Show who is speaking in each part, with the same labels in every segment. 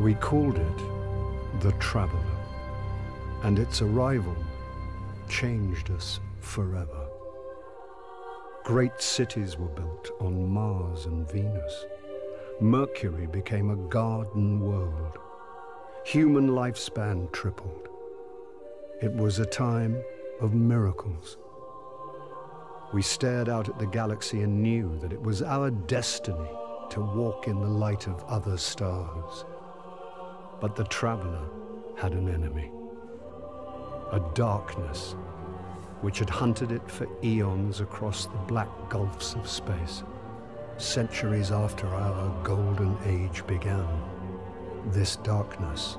Speaker 1: We called it the Traveler, and its arrival changed us forever. Great cities were built on Mars and Venus. Mercury became a garden world. Human lifespan tripled. It was a time of miracles. We stared out at the galaxy and knew that it was our destiny to walk in the light of other stars. But the traveler had an enemy. A darkness which had hunted it for eons across the black gulfs of space. Centuries after our golden age began, this darkness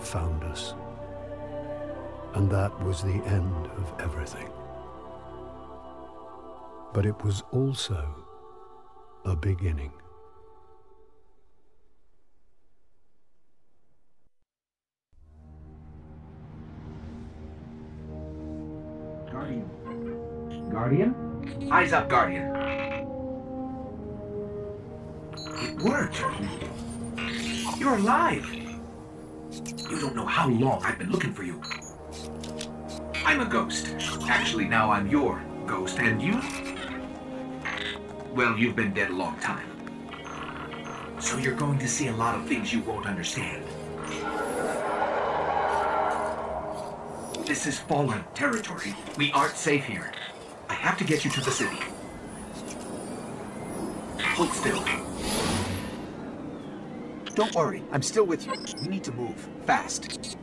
Speaker 1: found us. And that was the end of everything. But it was also a beginning.
Speaker 2: Guardian. Guardian? Eyes up, Guardian. It worked. You're alive. You don't know how long I've been looking for you. I'm a ghost. Actually, now I'm your ghost. And you? Well, you've been dead a long time. So you're going to see a lot of things you won't understand. This is fallen territory. We aren't safe here. I have to get you to the city. Hold still. Don't worry, I'm still with you. We need to move. Fast.